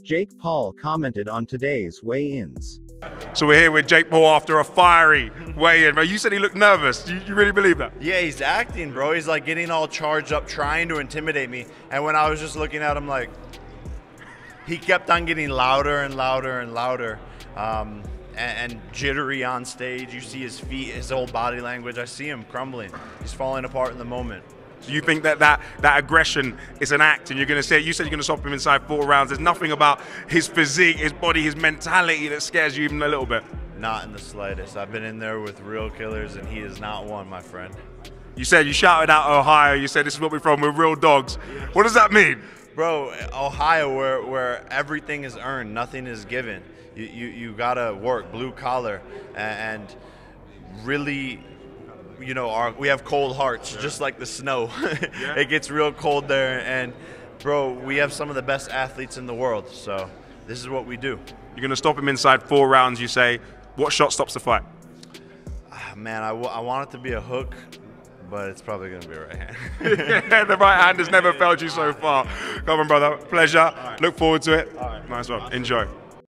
Jake Paul commented on today's weigh ins. So we're here with Jake Paul after a fiery weigh-in. But you said he looked nervous. You, you really believe that? Yeah, he's acting, bro. He's like getting all charged up, trying to intimidate me. And when I was just looking at him, like, he kept on getting louder and louder and louder. Um, and, and jittery on stage. You see his feet, his whole body language. I see him crumbling. He's falling apart in the moment. Do you think that, that that aggression is an act and you're going to say, you said you're going to stop him inside four rounds. There's nothing about his physique, his body, his mentality that scares you even a little bit? Not in the slightest. I've been in there with real killers and he is not one, my friend. You said you shouted out Ohio. You said this is what we're from. We're real dogs. What does that mean? Bro, Ohio, where, where everything is earned, nothing is given. You, you, you gotta work blue collar and really you know, our we have cold hearts, yeah. just like the snow. yeah. It gets real cold there, and bro, we have some of the best athletes in the world. So this is what we do. You're gonna stop him inside four rounds. You say, what shot stops the fight? Ah, man, I, w- I want it to be a hook, but it's probably gonna be a right hand. yeah, the right hand has never failed you so far. Come on, brother. Pleasure. Right. Look forward to it. Nice one. Enjoy.